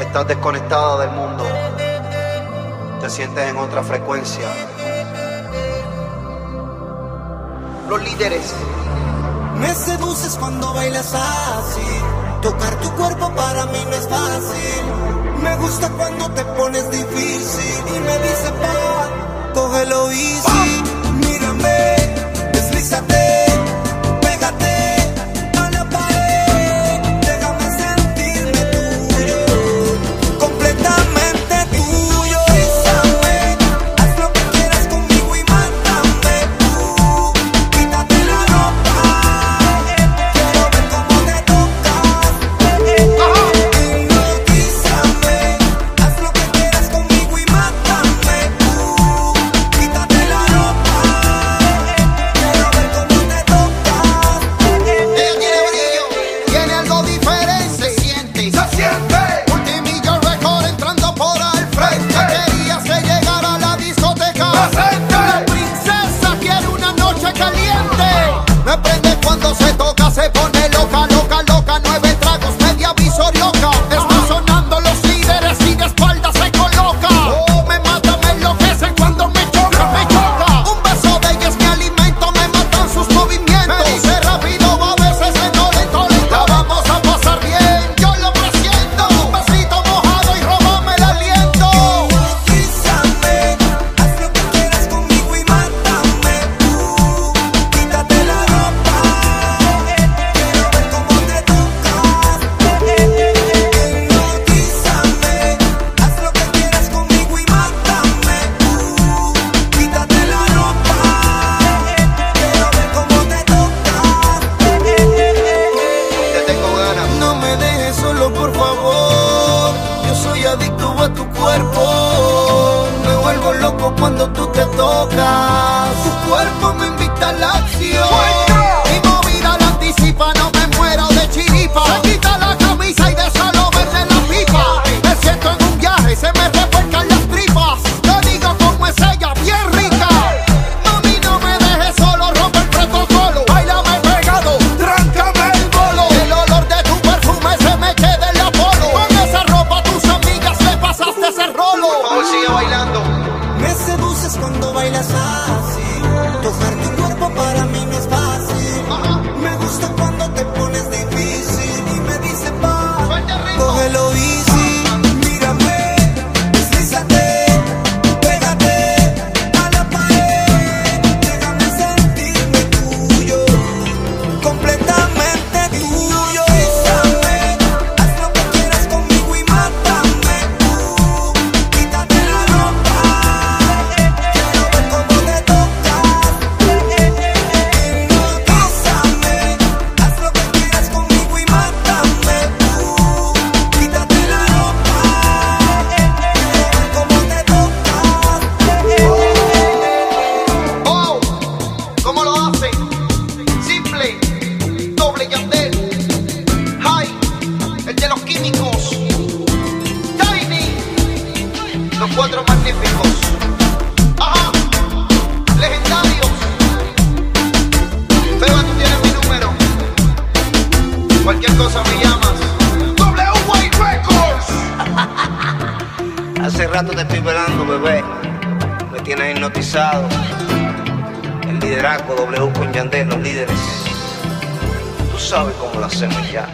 Estás desconectada del mundo. Te sientes en otra frecuencia. Los líderes. Me seduces cuando bailas así. Tocar tu cuerpo para mí no es fácil. Me gusta cuando te pones difícil y me dice paz. adicto a tu cuerpo. Me vuelvo loco cuando tú te tocas. los cuatro magníficos. Ajá, legendarios. Feba, tú tienes mi número. Cualquier cosa me llamas. W White Records. Hace rato te estoy velando, bebé. Me tienes hipnotizado. El liderazgo W con Yandel, los líderes. Tú sabes cómo lo hacemos ya.